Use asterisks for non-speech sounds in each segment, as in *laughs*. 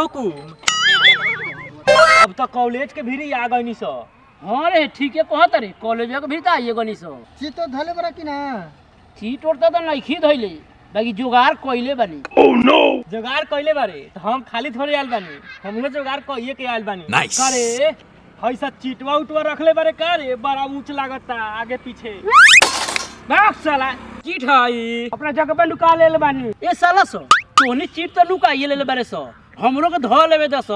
हुकुम अब तो कॉलेज के भीरी आ गई सो हाँ रे ठीके कहत रे कॉलेज के भी तो आइए गनी सो चीज़ तो धले बड़ा कि ना? चीट उड़ता तो नइखी धइले बाकी जुगाड़ कइले बनी। जुगाड़ कइले बारे तो हम खाली थोड़े आयल बानी। हमहू जुगाड़ कइए के आयल बानी। Nice. करे हई सब चिटवा उटवा रखले बारे का रे बड़ा ऊंच लागता आगे पीछे। बाप साला चिट हई अपना जगह पे लुका ले बानी। ए साला सो तोनी चीट तो लुकाइए ले बारे सो। हमरो के धो लेवे दस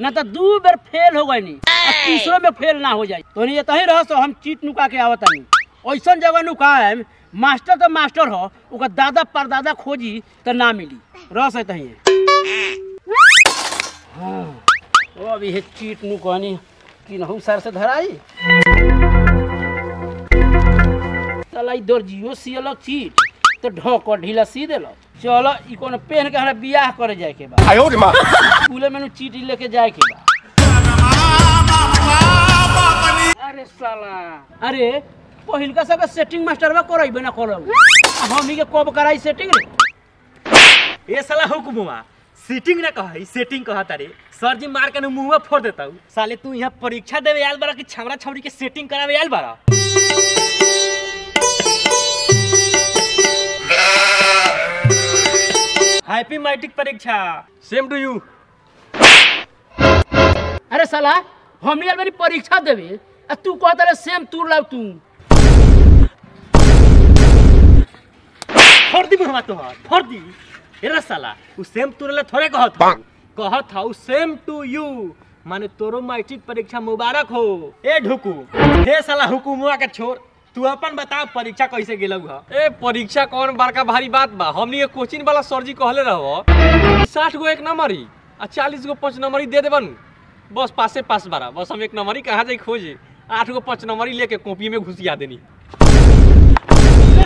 ना तो दू बेर फेल हो गई तीसरो में फेल ना हो जाए तोनी ये तही रह सो हम चीट नुका के आवत नहीं ऐसन जगह नुकाएम मास्टर तो मास्टर हो ओकर दादा परदादा खोजी तो ना मिली। रह से तही हाँ ओ अभी हे चीट नुकानी कि नहु सर से धराई। साला ई दर्जियो सियलक चीट तो ढक ढीला सी देलक। चलो ई कोनो पेन के हमरा बियाह करे जाए के बा। आयो रे माँ। स्कूल में चीटी लेके जाए के बा। अरे साला। अरे पहिल का सब सेटिंग मास्टर बा करइबे ना करब हमनी के कब कराई सेटिंग ए साला हुकुमवा सीटिंग ना कहई सेटिंग कहा रे सर जी मार के ना मुँह फोड़ देता। हूँ साले तू यहाँ परीक्षा देवे आल बारा कि छमरा छमरी के सेटिंग करावे आल बारा हैप्पी मैट्रिक परीक्षा। सेम टू यू अरे साला हमनी आल मेरी परीक्षा देवे। आ तू कहत रे सेम तू लाव तू। फोड़ दी मुहवा तोहर फोड़ दी एरा साला उ सेम तू तुरले थोड़े कहत हौ कहत हौ सेम टू यू माने तोरो मैट्रिक परीक्षा मुबारक हो। ए ढुकू हे साला हुकुमुआ के छोड़ तू अपन बता परीक्षा कैसे गेलौ ए परीक्षा कौन बड़का भारी बात बा। हमनी के कोचिंग वाला सर जी कहले रहो साठ गो एक नंबरी आ चालीस गो पाँच नंबरी दे देबन। बस पासे पास बारा। बस हम एक नंबरी कहाँ जाए खोजे? आठ गो पाँच नंबरी लेके कॉपी में घुसिया देनी।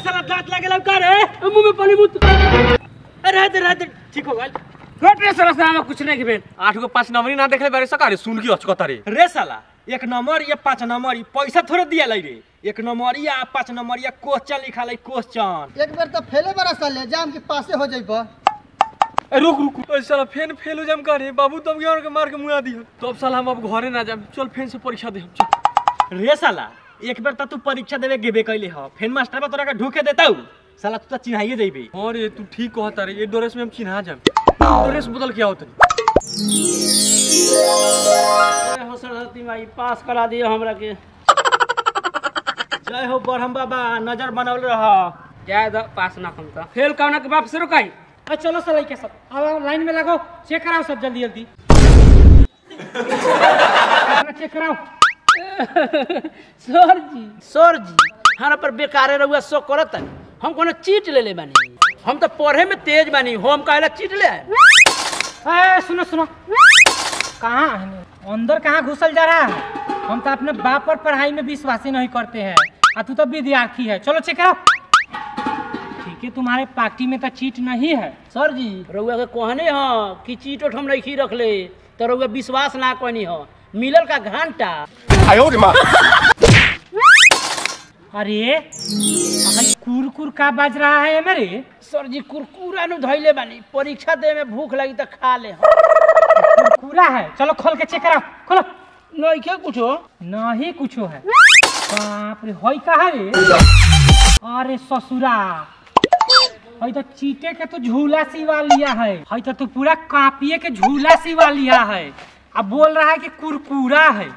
साला दांत लागेलौ का रे? मुँह में पानी मुत। अरे रहते रहते ठीक हो गइल। रे साला साला कुछ नहीं भेल आठ गो पाँच नंबरी ना देखले बारे सकारे सुन के अचकता रे। रे साला एक नंबर या पाँच नंबर पैसा थोड़े दिया लै रे। एक नंबर या पाँच नंबर या क्वेश्चन लिखा लै क्वेश्चन। एक बेर तो फेले बड़ा साले जाम के पासे हो जाइब ए, रुक रुक ए, साला फेन फेल हो जाम का रे बाबू गया के मार के मुआ दियो। तब साला हम अब घरे ना जाम। चल फेन से परीक्षा दे हम चल। रे साला एक बेर त तू परीक्षा देवे गेबे कैले ह। फेन मास्टर बा तोरा के ढूके देताऊ साला तू त चिन्हाइए जइबे। हाँ रे तू ठीक कहता रे ये ड्रेस में हम चिन्हा जाम। ड्रेस बदल के आओ तनी हो पास करा दियो हमरा के। जय हो बरहम बाबा नज़र बनौल रह। जाए दो पास ना कम तो। फेल कौना के बाप से रुकाई अरे चलो सब लड़के सब। आओ लाइन में लगो चेक कराओ सब जल्दी जल्दी। चेक कराओ। *laughs* सर जी। सर जी हमारा पर बेकारे रहुआ सो करत हम कोनो चीट ले ले बानी। हम तो पढ़े में तेज बानी हो हम कहला चिट ले आए सुनो सुनो। कहाँ है? अंदर कहाँ घुसल जा रहा है? हम तो अपने बाप पर पढ़ाई में विश्वास ही नहीं करते हैं। आ तू तो विद्यार्थी है। चलो चेक आप ठीक है तुम्हारे पार्टी में तो चीट नहीं है। सर जी। रउआ के कहने हो कि चीट उठ हम रखी रख ले तो रउआ विश्वास ना कहनी हो। मिलल का घंटा। अरे कुरकुर का बज रहा है मेरे। सर जी कुरकुरा नु धैले बानी परीक्षा दे में भूख लगी तो खा ले कुरकुरा है। चलो खोल के चेक कराओ। खोलो। नहीं क्या कुछो नहीं कुछ है। बाप रे होई कहा रे? अरे ससुरा हई तो चीटे के तो झूला सिवा लिया है। हई तो तू पूरा कापिए के झूला सिवा लिया है। अब बोल रहा है कि कुरकुरा है।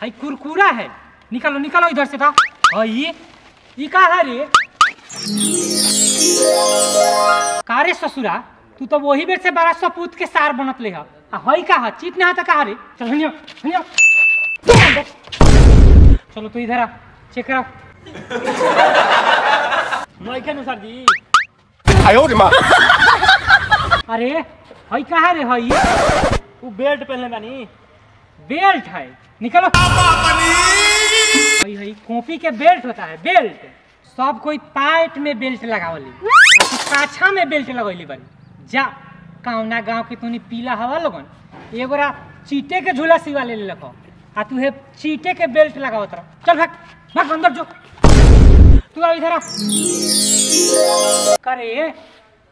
हई कुरकुरा है। निकालो निकालो इधर से था। कारे ससुरा? तू तो वही बेर से बड़ा सपूत के सार बनत ले हई का है? चीट ना का रे? चलो हनियो हनियो चलो तू इधर आ चेक करा मैं क्या सर जी। आयो रे माँ। अरे हई कहा रे हई? वो बेल्ट पहनले बानी। बेल्ट है। निकलो। कॉपी के बेल्ट होता है, बेल्ट। सब कोई पाइट में बेल्ट लगावली पाछा में बेल्ट लगैली बानी। जा कौना गाँव के तूनी पीला हवा लगन, एगोरा चीटे के झूला सिवा ले लखो आ तू हे चीटे के बेल्ट लगावत रह। चल भाग भाग अंदर जो। तू आ इधर आ। करे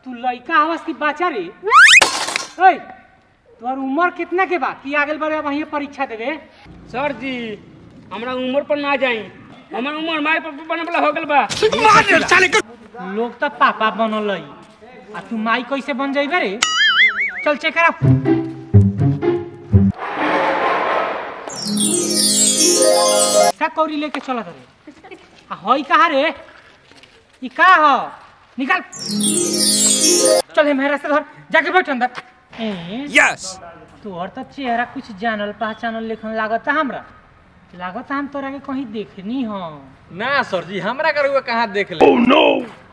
तू लइका हवस की बाचा रे? तोहर उम्र कितना के बा? कि आगे बारे वहीं परीक्षा देवे सर जी हमरा उम्र पर ना जाई। हमर उम्र माई पापा बने वाला हो गेल बा। लोग तो पापा बनल आ तू माई कैसे बन जाइबे रे? चल चेक करा। का कौरी लेके चला रे। आ हई कहा रे? ई का ह? निकाल। चल हे मेरा से धर। जाके बैठ अंदर। ए Yes. तोहर तो चेहरा कुछ जानल पहचानल लेखन लागता हमरा। लागता हम तोरा के कहीं देखनी हो? ना सर जी हमरा कर हुआ कहाँ देख ले?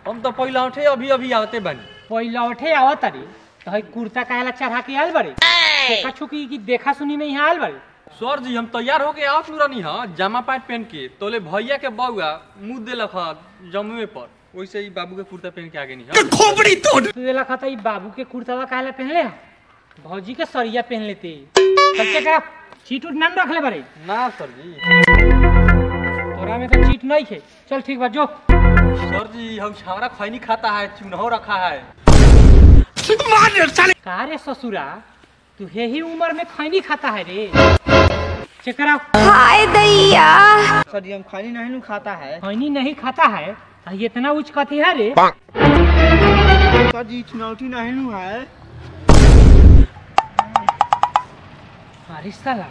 हम तो पहले उठे अभी अभी आवते बनी। पहिला उठे आवत तारी तो हई कुर्ता काहेला चढ़ा के आयल बारे देखा छुकी कि देखा सुनी में यहाँ आयल बारे सर जी हम तैयार होके आवत रहनी हा? जामा पैंट पहन के तोले भैया के बउआ मुँह देलक हा जमुए पर। वैसे ही बाबू के कुर्ता पहन के आगे नहीं हा? तू देला खाता ई बाबू के कुर्तावा काहेला पहनले हा? भौजी के सरिया पहन लेते। चेक करा चीट उट नाम रखले बारे। ना सर जी। तोरा में तो चीट नहीं खे चल ठीक बा जो। सर जी हम छावरा खैनी खाता है चुनहो रखा है। का रे ससुरा? तू हे ही उम्र में खैनी खाता है रे। चेक करा हाय दैया। सर जी हम खानी नहीं खाता है। खैनी नहीं खाता है? आ ये इतना उच कथी है रे? सर जी चुनौती नहीं नु है। अरे साला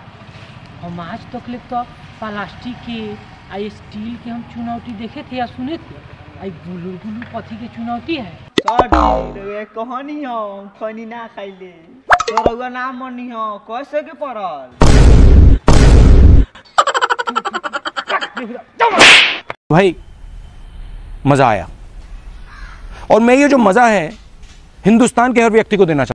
हम आज तक ले तो प्लास्टिक के आ स्टील के हम चुनौती देखे थे या सुने थे? आई बुलू बुलू पथी के चुनौती है। कहानी हो खानी ना खाइले। तो रउआ ना मनी हो कैसे के पड़ल। भाई मज़ा आया। और मैं ये जो मज़ा है हिंदुस्तान के हर व्यक्ति को देना चाहता हूँ।